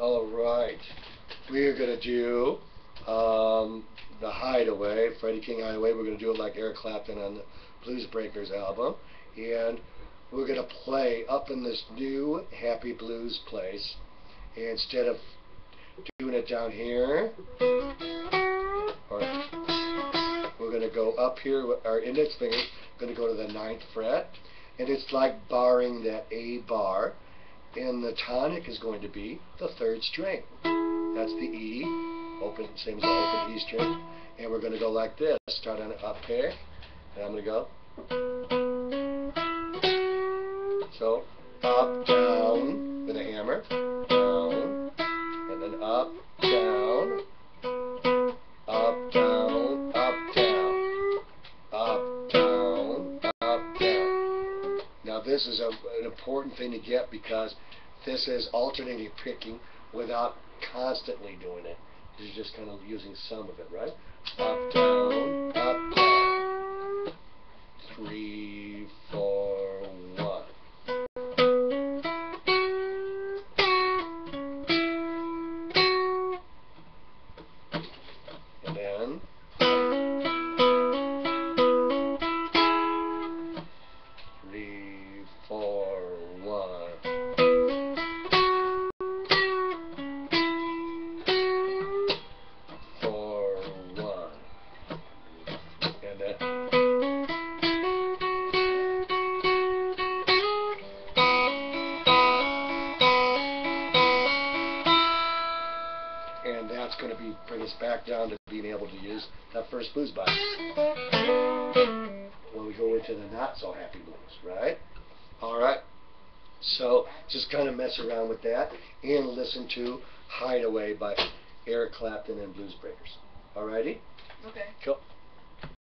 All right. We are going to do um, the Hideaway, Freddie King Hideaway. We're going to do it like Eric Clapton on the Blues Breakers album. And we're going to play up in this new Happy Blues place. Instead of doing it down here, or we're going to go up here with our index finger, going to go to the ninth fret. And it's like barring that A bar and the tonic is going to be the third string. That's the E, open, same as the open E string. And we're going to go like this. Start on up here, and I'm going to go. So, up, down, with a hammer, down, and then up, Now this is a, an important thing to get because this is alternating picking without constantly doing it. You're just kind of using some of it, right? Up, down, up, and that's going to be bring us back down to being able to use that first blues box when we go into the not so happy blues, right? All right. So just kind of mess around with that and listen to Hideaway by Eric Clapton and Blues Breakers. Alrighty? Okay. Cool.